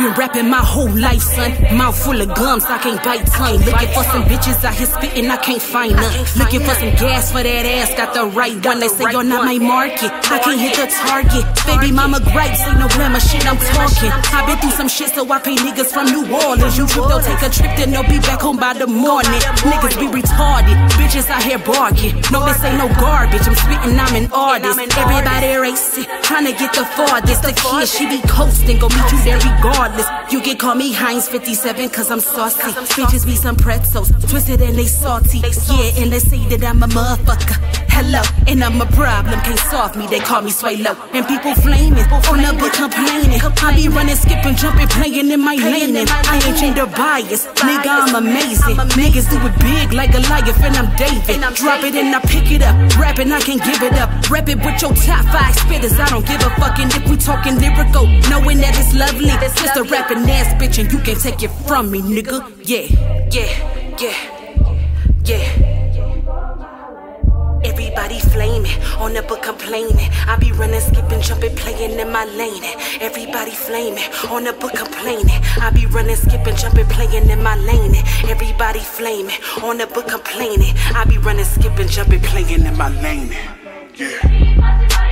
Been rapping my whole life, son. Mouth full of gums, I can't bite tongue. Looking for some bitches out here spitting, I can't find none. Looking for some gas for that ass, got the right one. They say you're not my market. I can't hit the target. Baby mama gripes, ain't no glamour shit I'm talking. i been through some shit, so I pay niggas from New Orleans. You trip, they'll take a trip, then they'll be back home by the morning. Niggas be retarded, bitches out here barking. No, this ain't no garbage. I'm spitting, I'm an artist. Everybody racing, trying to get the farthest. The kid, she be coasting, go meet you there regardless. You can call me Heinz 57 cause I'm saucy. Bitches be some pretzels, twisted and they salty. Yeah, and they say that I'm a motherfucker. Hello, and I'm a problem, can't solve me. They call me Suello, and people flaming, on up but complaining. I be running, skipping, jumping, playing in my lane. And I ain't gender bias, nigga, I'm amazing. Niggas do it big like a Goliath, and I'm David. Drop it and I pick it up, rapping, I can't give it up. Rap it with your top five spitters, I don't give a fucking if we talking lyrical, knowing that it's lovely. Just a rapping ass bitch, and you can't take it from me, nigga. Yeah, yeah, yeah, on book complaining. I be running, skipping, jumping, playing in my lane. Everybody flaming, on book complaining. I be running, skipping, jumping, playing in my lane. Everybody flaming, on book complaining. I be running, skipping, jumping, playing in my lane. Yeah.